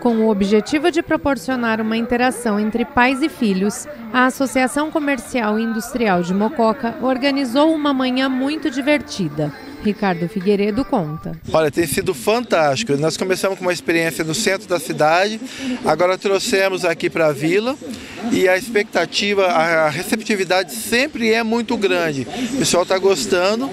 Com o objetivo de proporcionar uma interação entre pais e filhos, a Associação Comercial e Industrial de Mococa organizou uma manhã muito divertida. Ricardo Figueiredo conta. Olha, tem sido fantástico. Nós começamos com uma experiência no centro da cidade, agora trouxemos aqui para a vila e a expectativa, a receptividade sempre é muito grande. O pessoal está gostando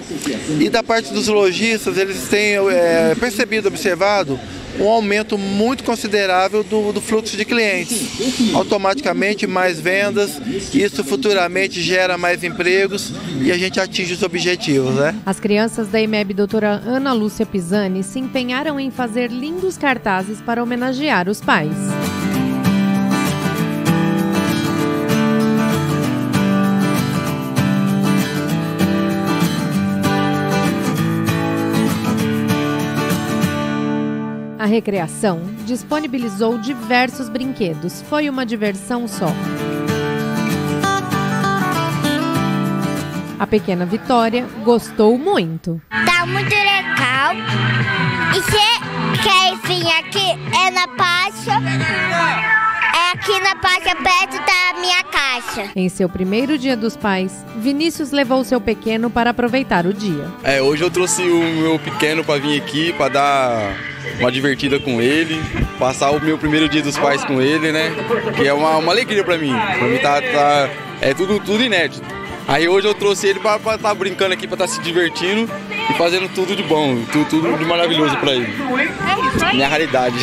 e da parte dos lojistas, eles têm é, percebido, observado um aumento muito considerável do, do, fluxo de clientes. Automaticamente mais vendas, isso futuramente gera mais empregos e a gente atinge os objetivos, né? As crianças da IMEB doutora Ana Lúcia Pisani se empenharam em fazer lindos cartazes para homenagear os pais. A Recreação disponibilizou diversos brinquedos. Foi uma diversão só. A pequena Vitória gostou muito. Tá muito legal. E você quer vir aqui? É na Páscoa. É aqui na Páscoa, perto da minha caixa. Em seu primeiro dia dos pais, Vinícius levou seu pequeno para aproveitar o dia. É, hoje eu trouxe o meu pequeno para vir aqui, para dar uma divertida com ele, passar o meu primeiro dia dos pais com ele, né? Que é uma, uma alegria para mim. Pra mim tá, tá, é tudo, tudo inédito. Aí hoje eu trouxe ele para estar tá brincando aqui, para estar tá se divertindo e fazendo tudo de bom, tudo, tudo de maravilhoso para ele. Minha raridade.